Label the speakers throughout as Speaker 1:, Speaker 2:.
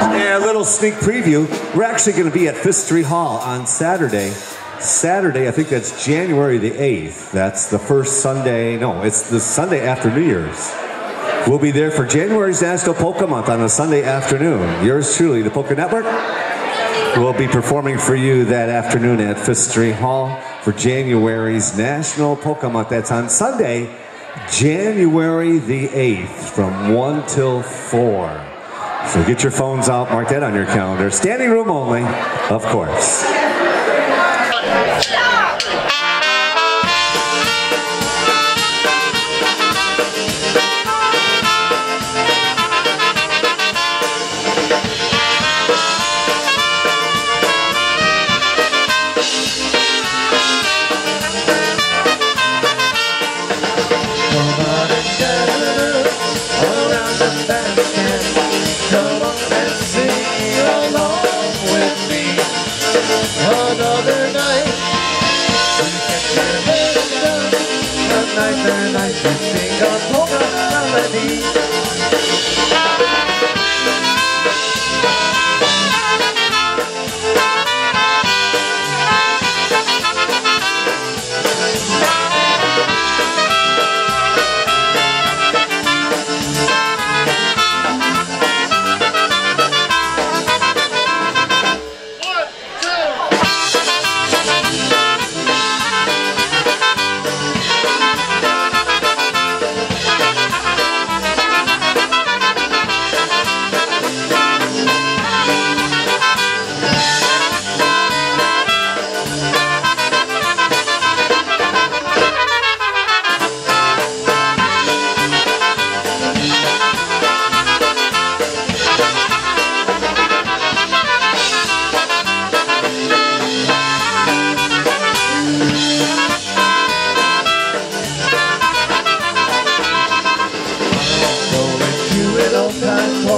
Speaker 1: And a little sneak preview, we're actually going to be at 5th Street Hall on Saturday. Saturday, I think that's January the 8th. That's the first Sunday, no, it's the Sunday after New Year's. We'll be there for January's National Polka Month on a Sunday afternoon. Yours truly, the Polka Network, will be performing for you that afternoon at 5th Street Hall for January's National Polka Month. That's on Sunday, January the 8th from 1 till 4. So get your phones out, mark that on your calendar. Standing room only, of course.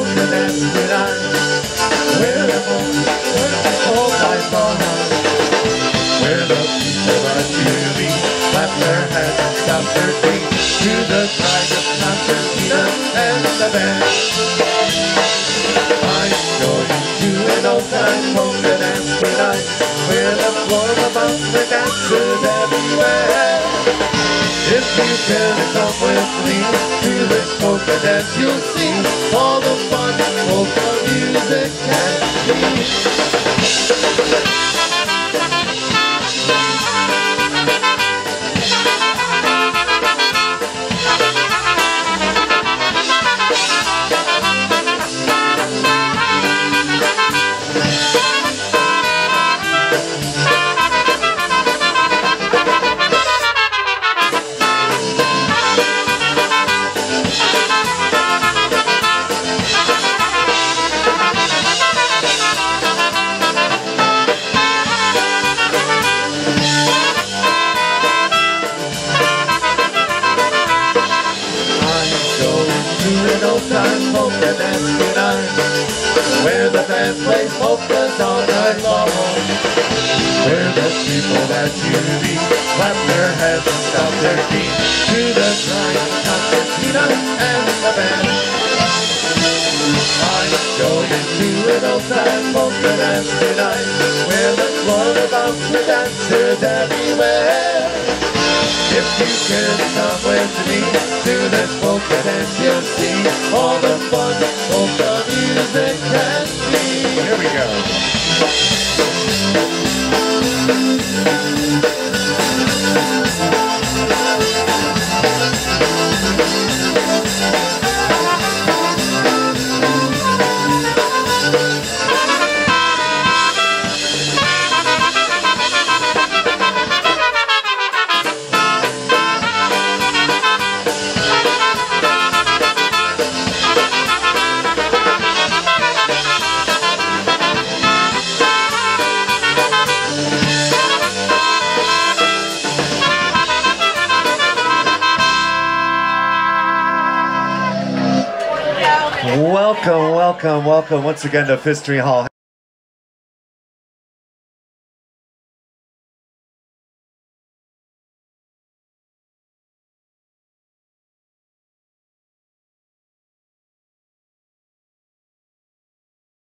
Speaker 1: ocean and when I'm wherever, all night. Where the people are cheering, clap their hands and their feet to the kind of concertina and the band. I'm going to an old-time ocean and when I'm where the floor above the dancers everywhere. If you can come with me to this polka dance, you'll see all the fun, polka music and me. to an old-time polka dance tonight, Where the band plays polkas all night long Where the people that you meet clap their heads and stomp their feet To the giant concertina and the band I'm going to an old-time polka dance tonight, Where the club about to dance is everywhere if you can stop with me, do this polka and you'll see all the Welcome, welcome, welcome once again to 5th Street Hall.